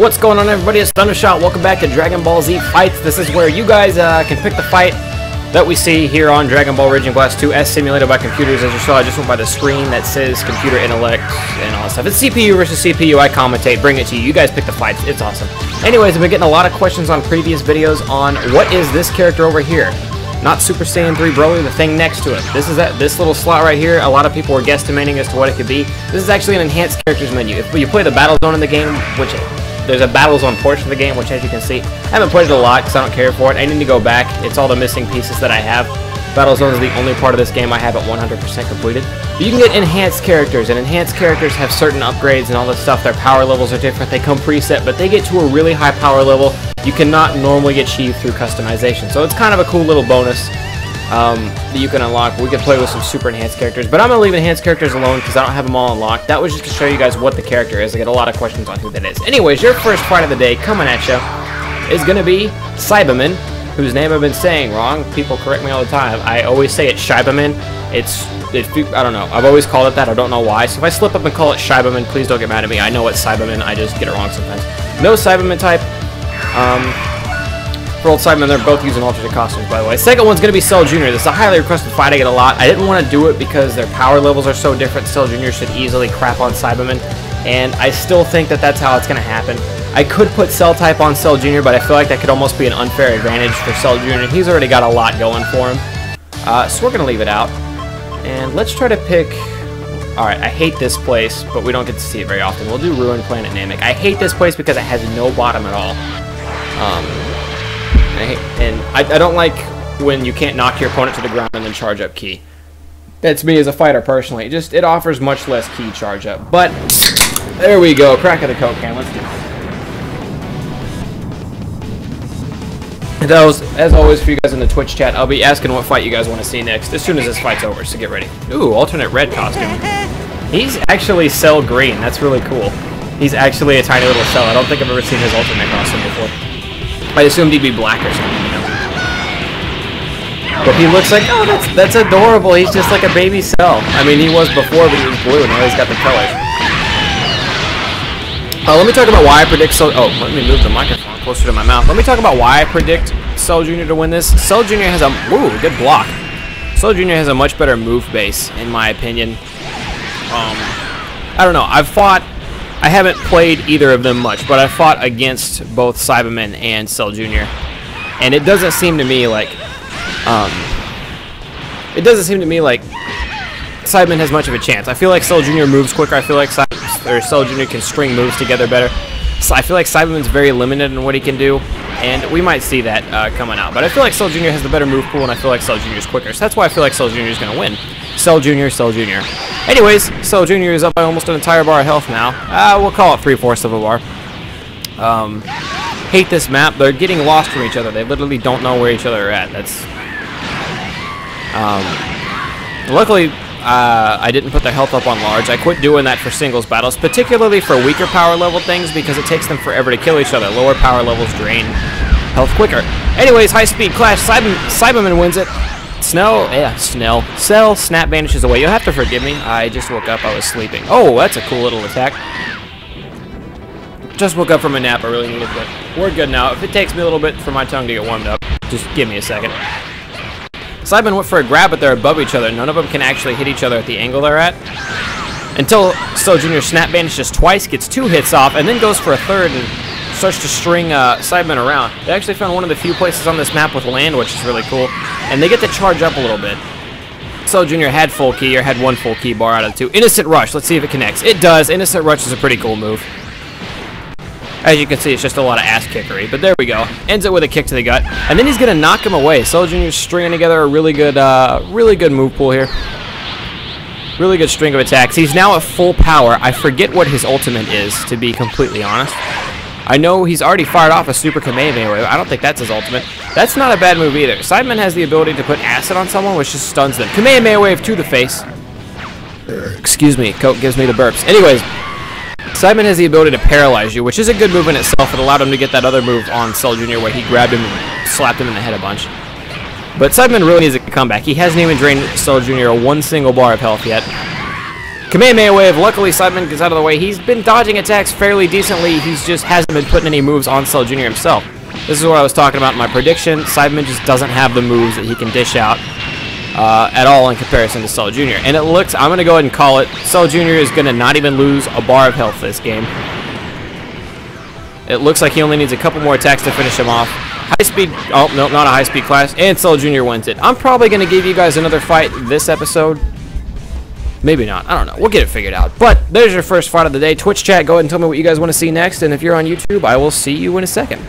What's going on everybody, it's Thundershot. Welcome back to Dragon Ball Z Fights. This is where you guys uh, can pick the fight that we see here on Dragon Ball Raging Blast 2 as simulated by computers. As you saw, I just went by the screen that says computer intellect and all that stuff. It's CPU versus CPU, I commentate, bring it to you. You guys pick the fights, it's awesome. Anyways, I've been getting a lot of questions on previous videos on what is this character over here? Not Super Saiyan 3 Broly, the thing next to it. This is that this little slot right here. A lot of people were guesstimating as to what it could be. This is actually an enhanced characters menu. If you play the battle zone in the game, which there's a battle zone portion of the game, which as you can see, I haven't played it a lot because I don't care for it. I need to go back. It's all the missing pieces that I have. Battle Zone is the only part of this game I haven't 100% completed. But you can get enhanced characters, and enhanced characters have certain upgrades and all this stuff. Their power levels are different. They come preset, but they get to a really high power level you cannot normally achieve through customization. So it's kind of a cool little bonus um, that you can unlock. We could play with some super enhanced characters, but I'm going to leave enhanced characters alone because I don't have them all unlocked. That was just to show you guys what the character is. I get a lot of questions on who that is. Anyways, your first fight of the day coming at you is going to be Saibaman, whose name I've been saying wrong. People correct me all the time. I always say it's Shibaman. It's, it, I don't know. I've always called it that. I don't know why. So if I slip up and call it Shibaman, please don't get mad at me. I know it's Saibaman. I just get it wrong sometimes. No Saibaman type. Um, for old Simon, they're both using alternate costumes, by the way. Second one's going to be Cell Jr. This is a highly requested fight I get a lot. I didn't want to do it because their power levels are so different. Cell Jr. should easily crap on Saibaman, and I still think that that's how it's going to happen. I could put Cell type on Cell Jr., but I feel like that could almost be an unfair advantage for Cell Jr. He's already got a lot going for him. Uh, so we're going to leave it out. And let's try to pick... Alright, I hate this place, but we don't get to see it very often. We'll do Ruin Planet Namek. I hate this place because it has no bottom at all. Um, and I, I don't like when you can't knock your opponent to the ground and then charge up ki. That's me as a fighter personally. It just it offers much less ki charge up. But there we go. Crack of the coke can. Let's do. That was, as always, for you guys in the Twitch chat, I'll be asking what fight you guys want to see next as soon as this fight's over, so get ready. Ooh, alternate red costume. He's actually Cell Green. That's really cool. He's actually a tiny little cell. I don't think I've ever seen his alternate costume before. I assumed he'd be black or something, you know. But he looks like, oh, that's that's adorable. He's just like a baby cell. I mean, he was before, but he was blue. and Now he's got the colors. Uh, let me talk about why I predict Cell. Oh, let me move the microphone closer to my mouth. Let me talk about why I predict Cell Jr. to win this. Cell Jr. has a ooh, good block. Cell Jr. has a much better move base, in my opinion. Um, I don't know. I've fought I haven't played either of them much, but I fought against both Saibaman and Cell Jr. And it doesn't seem to me like, um, it doesn't seem to me like Saibaman has much of a chance. I feel like Cell Jr. moves quicker. I feel like Cy or Cell Jr. can string moves together better. So I feel like Saibaman's very limited in what he can do, and we might see that uh, coming out. But I feel like Cell Jr. has the better move pool, and I feel like Cell Jr. is quicker. So that's why I feel like Cell Jr. is going to win. Cell Jr., Cell Jr. Anyways, Cell Jr. is up by almost an entire bar of health now. Uh, we'll call it three-fourths of a bar. Um, hate this map. They're getting lost from each other. They literally don't know where each other are at. That's... Um, luckily, uh, I didn't put their health up on large. I quit doing that for singles battles, particularly for weaker power level things because it takes them forever to kill each other. Lower power levels drain health quicker. Anyways, high speed clash. Saiba Saibaman wins it. Snell, yeah, Snell. Cell snap vanishes away. You'll have to forgive me. I just woke up. I was sleeping. Oh, that's a cool little attack. Just woke up from a nap. I really needed it. We're good now. If it takes me a little bit for my tongue to get warmed up, just give me a second. Simon went for a grab, but they're above each other. None of them can actually hit each other at the angle they're at. Until Cell Jr. snap vanishes twice, gets two hits off, and then goes for a third and starts to string uh, Saibamen around. They actually found one of the few places on this map with land, which is really cool. And they get to charge up a little bit. Cell Jr. had full ki, or had one full ki bar out of two. Innocent Rush, let's see if it connects. It does. Innocent Rush is a pretty cool move. As you can see, it's just a lot of ass kickery, but there we go. Ends it with a kick to the gut, and then he's gonna knock him away. Cell Jr. stringing together a really good, uh, really good move pool here. Really good string of attacks. He's now at full power. I forget what his ultimate is, to be completely honest. I know he's already fired off a Super Kamehameha. I don't think that's his ultimate. That's not a bad move either. Saibaman has the ability to put acid on someone, which just stuns them. Kamehameha wave to the face. Excuse me, Coke gives me the burps. Anyways, Saibaman has the ability to paralyze you, which is a good move in itself. It allowed him to get that other move on Cell Jr. where he grabbed him and slapped him in the head a bunch. But Saibaman really needs a comeback. He hasn't even drained Cell Jr. one single bar of health yet. Kamehameha Wave. Luckily, Saibamen gets out of the way. He's been dodging attacks fairly decently. He's just hasn't been putting any moves on Cell Jr. himself. This is what I was talking about in my prediction. Saibamen just doesn't have the moves that he can dish out uh, at all in comparison to Cell Jr. And it looks, I'm going to go ahead and call it, Cell Jr. is going to not even lose a bar of health this game. It looks like he only needs a couple more attacks to finish him off. High speed, oh, no, not a high speed class, and Cell Jr. wins it. I'm probably going to give you guys another fight this episode. Maybe not. I don't know. We'll get it figured out. But there's your first fight of the day. Twitch chat, go ahead and tell me what you guys want to see next. And if you're on YouTube, I will see you in a second.